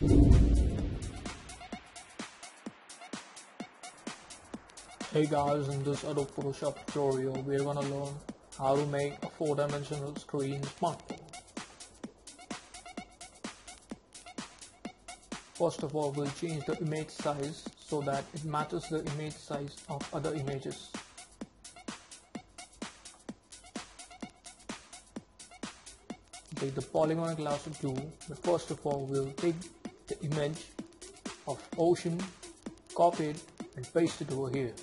Hey guys, in this Adobe Photoshop tutorial, we're gonna learn how to make a four-dimensional screen smartphone. First of all, we'll change the image size so that it matches the image size of other images. Take the polygon lasso tool, but first of all, we'll take the image of ocean, copy it and paste it over here.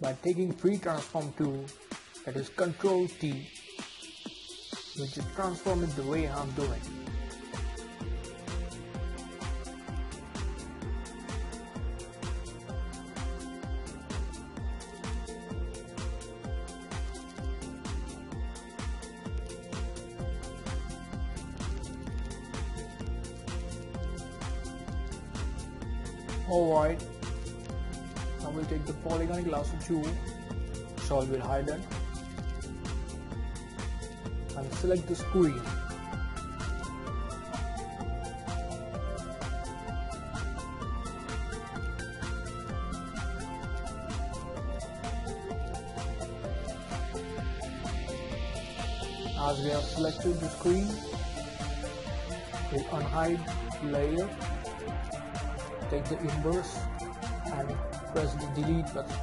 By taking free transform tool that is control T we just transform it the way I'm doing Alright, I will take the polygon lasso tool, so I will hide and select the screen. As we have selected the screen, we'll unhide layer, take the inverse and press the delete button.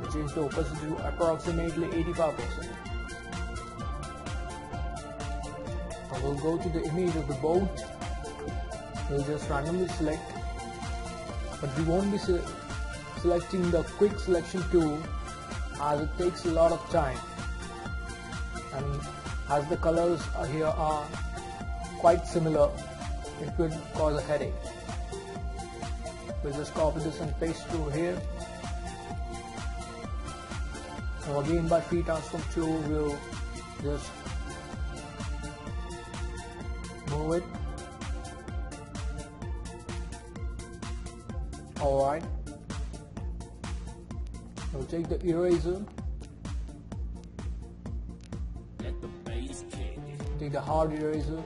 We change the opacity to approximately 85%. I will go to the image of the boat. We'll just randomly select, but we won't be se selecting the quick selection tool as it takes a lot of time and as the colors here are quite similar it could cause a headache. We'll just copy this and paste through here. So again by free transform tool we'll just move it. Alright we'll take the eraser. Take the hard eraser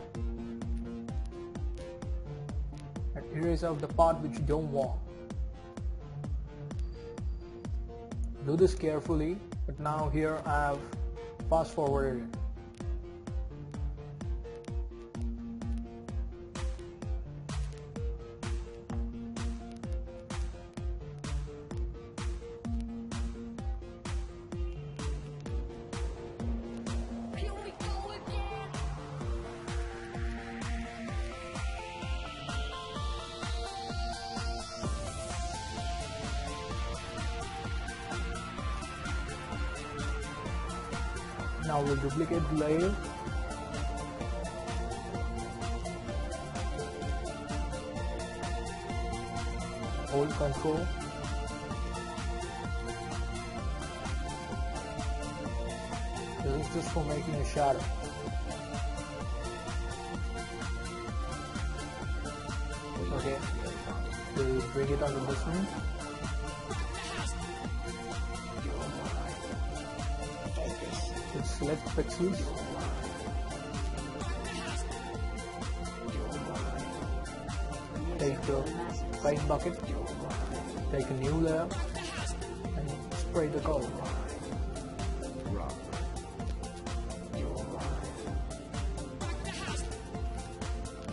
erase out the part which you don't want. Do this carefully, but now here I have fast forwarded it. Now we'll duplicate the layer. Hold control. This is just for making a shadow. Okay. We'll bring it onto this one. Select pixels. Take the white bucket, take a new layer, and spray the color.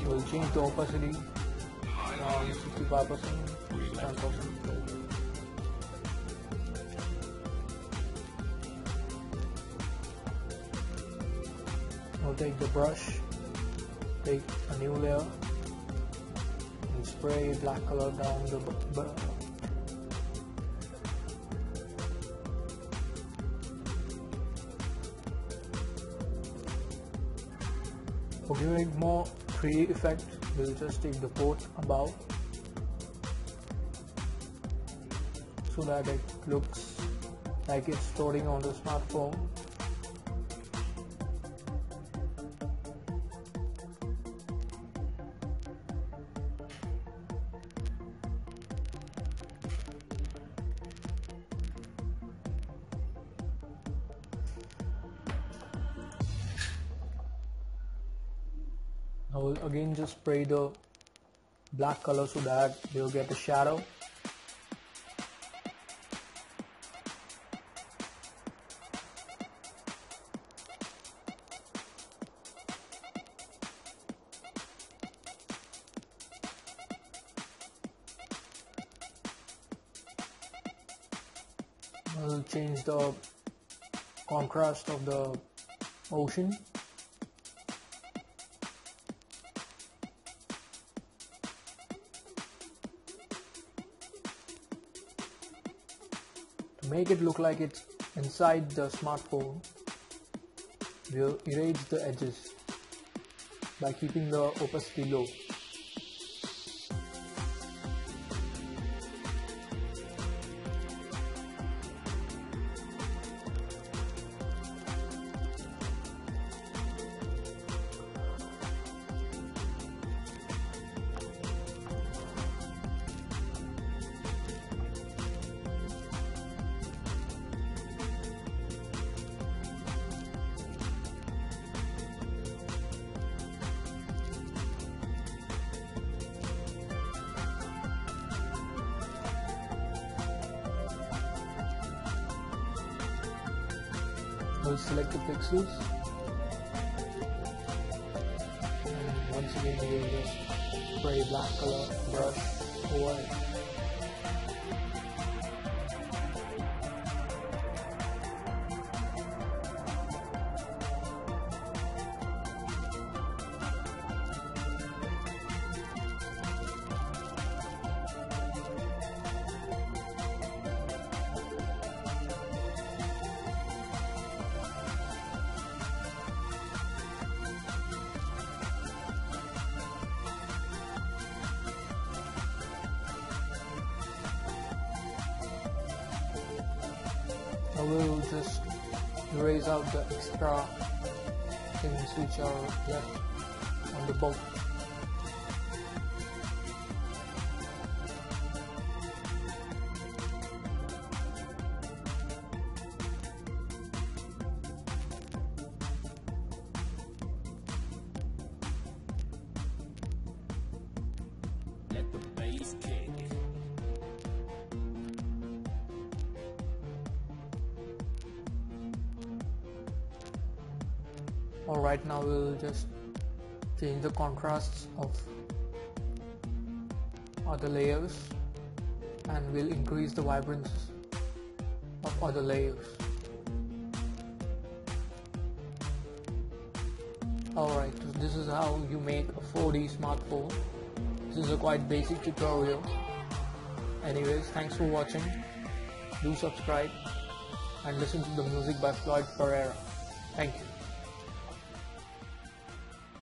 We'll change the opacity from 65% to 10%. I'll take the brush, take a new layer, and spray black color down the For giving more 3D effect, we'll just take the port above so that it looks like it's storing on the smartphone I will again just spray the black color so that you'll get a shadow. I'll change the contrast of the ocean make it look like it's inside the smartphone we'll erase the edges by keeping the opacity low Select the pixels and once again we'll just spray black color brush over it. I will just erase out the extra things which are left on the boat. Alright, now we'll just change the contrasts of other layers and we'll increase the vibrance of other layers. Alright, so this is how you make a 4D smartphone. This is a quite basic tutorial. Anyways, thanks for watching. Do subscribe and listen to the music by Floyd Pereira. Thank you.